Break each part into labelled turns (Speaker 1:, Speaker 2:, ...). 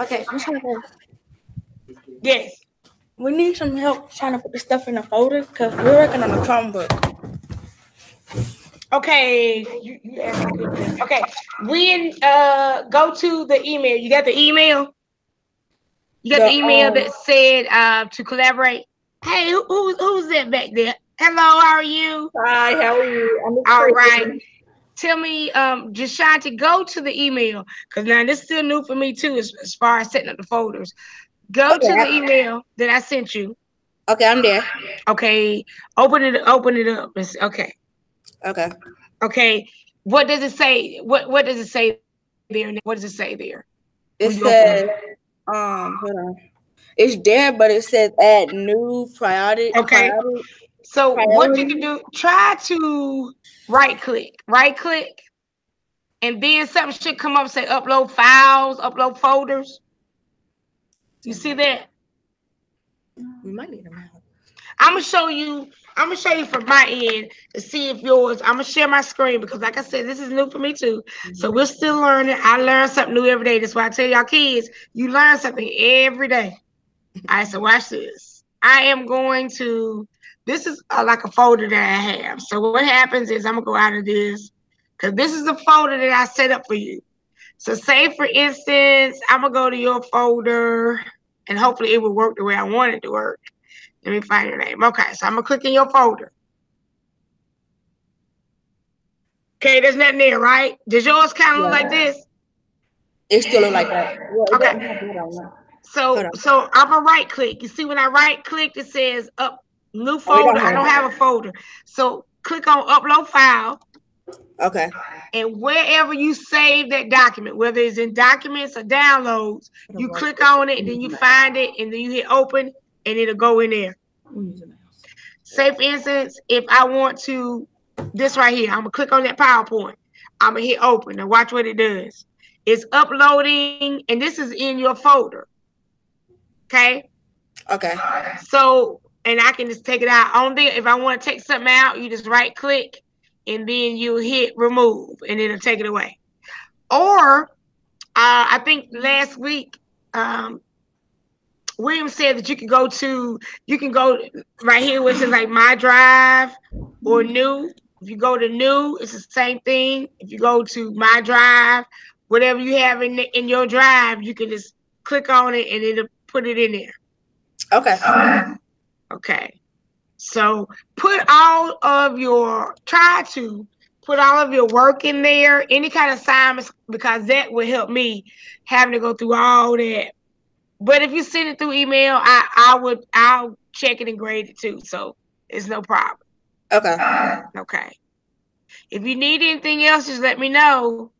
Speaker 1: Okay, I'm trying to.
Speaker 2: Yes.
Speaker 1: We need some help trying to put the stuff in the folder because we're working on a Chromebook.
Speaker 2: Okay. You, you asked a good. Okay. When uh go to the email, you got the email? You got the,
Speaker 1: The,
Speaker 2: email
Speaker 1: um,
Speaker 2: that said uh to collaborate. Hey, who, who who's that back there? Hello, how are you?
Speaker 1: Hi, how are you? I'm
Speaker 2: All right. Tell me, um, Jashanti, go to the email because now this is still new for me too, as, as far as setting up the folders. Go to
Speaker 1: Okay.
Speaker 2: the email that I sent you.
Speaker 1: Okay, I'm there.
Speaker 2: Okay, open it, open it up. It's- okay,
Speaker 1: Okay.
Speaker 2: okay. What does it say? What What does it say there? What does it say there?
Speaker 1: It says, um, hold on. It's there, but it says add new priority.
Speaker 2: Okay.
Speaker 1: priority.
Speaker 2: So what you can do? Try to right click, right click, and then something should come up say upload files, upload folders. You see that?
Speaker 1: We might need them out.
Speaker 2: I'm gonna show you. I'm gonna show you from my end to see if yours. I'm gonna share my screen because, like I said, this is new for me too. So mm-hmm. we're still learning. I learn something new every day. That's why I tell y'all kids, you learn something every day. All right, so watch this. I am going to. This is uh, like a folder that I have. So what happens is I'm gonna go out of this because this is a folder that I set up for you. So say for instance, I'm gonna go to your folder and hopefully it will work the way I want it to work. Let me find your name. Okay, so I'm gonna click in your folder. Okay, there's nothing there, right? Does yours kind of look like this?
Speaker 1: It still look like that. It
Speaker 2: Okay.
Speaker 1: doesn't have that on there.
Speaker 2: So, so I'm gonna right click. You see when I right click, it says up new
Speaker 1: Oh, don't
Speaker 2: folder. I don't have a folder. So click on upload file,
Speaker 1: Okay.
Speaker 2: and wherever you save that document, whether it's in documents or downloads, you click on it, then you find it, and then you hit open, and it'll go in there.
Speaker 1: I'm using mouse.
Speaker 2: Say for instance, if I want to, this right here, I'm gonna click on that PowerPoint. I'm gonna hit open and watch what it does. It's uploading, and this is in your folder. Okay,
Speaker 1: Okay.
Speaker 2: so and I can just take it out on there. If I want to take something out, you just right click and then you hit remove, and it'll take it away. Or uh, I think last week, um, William said that you can go to you can go right here which is like my drive or new. If you go to new, it's the same thing. If you go to my drive, whatever you have in the, in your drive, you can just click on it and it'll put it in there.
Speaker 1: Okay.
Speaker 2: Okay. So put all of your try to put all of your work in there, any kind of assignments, because that will help me having to go through all that. But if you send it through email, I I would I'll check it and grade it too. So it's no problem.
Speaker 1: Okay.
Speaker 2: Okay. If you need anything else, just let me know.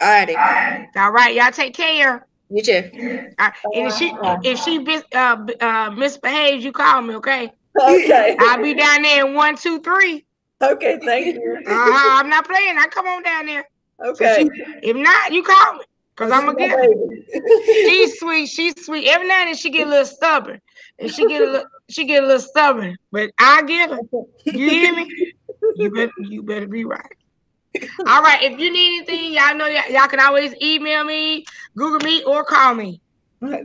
Speaker 1: Alrighty.
Speaker 2: All right, y'all take care.
Speaker 1: You too.
Speaker 2: And if she if she uh, uh, misbehaves, you call me, okay?
Speaker 1: Okay.
Speaker 2: I'll be down there in one, two, three.
Speaker 1: Okay. Thank you.
Speaker 2: Uh-huh, I'm not playing. I come on down there.
Speaker 1: Okay.
Speaker 2: If not, you call me. Cause I'm gonna get.
Speaker 1: She's
Speaker 2: She's sweet. She's sweet. Every now and then she get a little stubborn. And she get a little she get a little stubborn. But I get her. You hear me? You better you better be right. All right. If you need anything, y'all know y'all, y'all can always email me, Google me, or call me.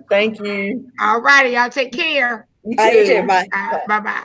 Speaker 1: Thank you.
Speaker 2: All righty, y'all take care.
Speaker 1: You too. Bye.
Speaker 2: bye bye.